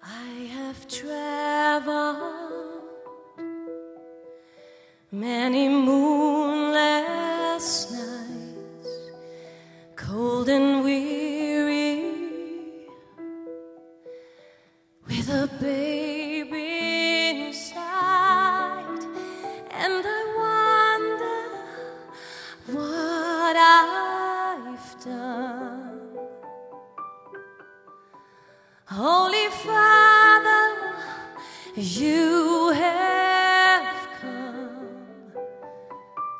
I have traveled many moonless nights, cold and Holy Father, you have come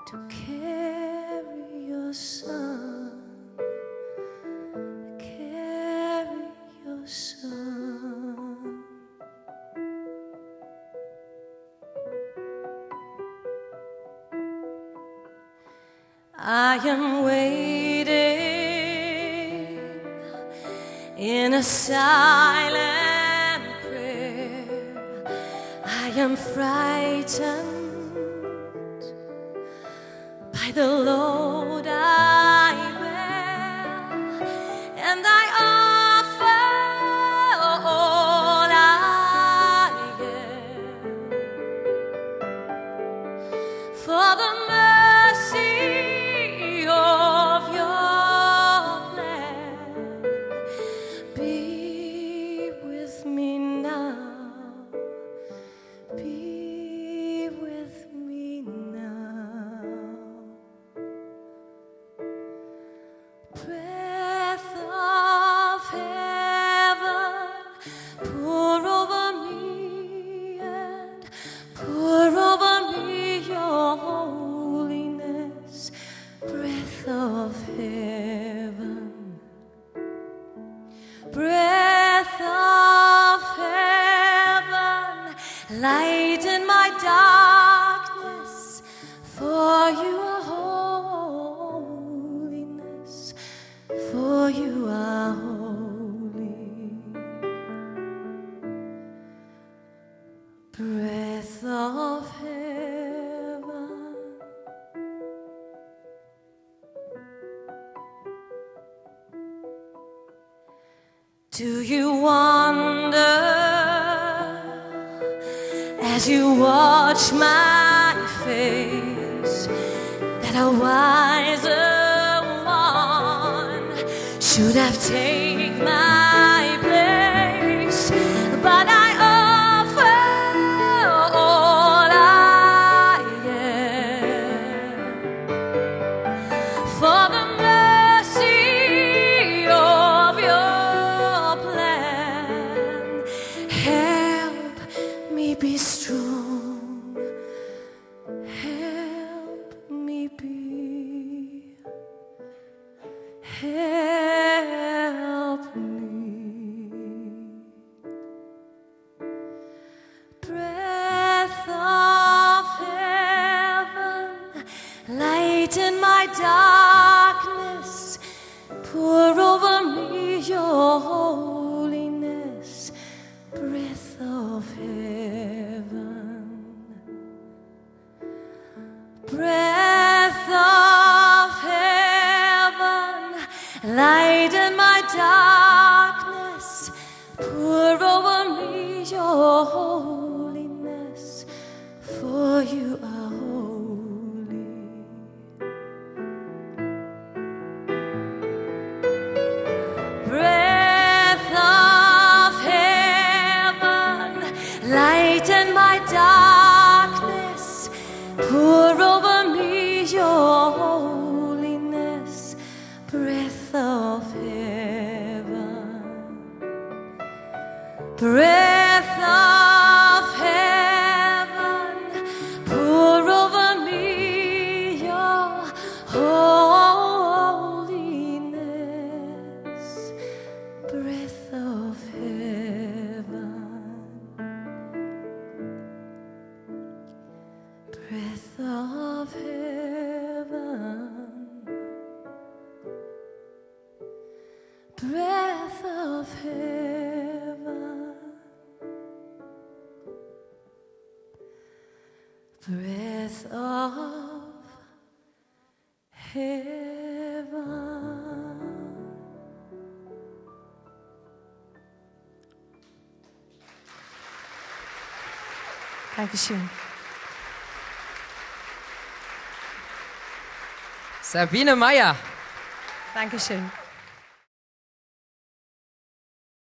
to carry your son, carry your son. I am waiting in a silent prayer. I am frightened by the load Be with me now. Breath of heaven, pour over me and pour over me your holiness. Breath of heaven light in my darkness, for you are holiness, for you are holy. Breath of heaven. Do you wonder as you watch my face that a wiser one should have taken Help me. Breath of heaven, light in my darkness, light in my darkness, of heaven, breath of heaven, pour over me your holiness. Breath of heaven, breath of heaven, Dankeschön. Sabine Meyer. Dankeschön.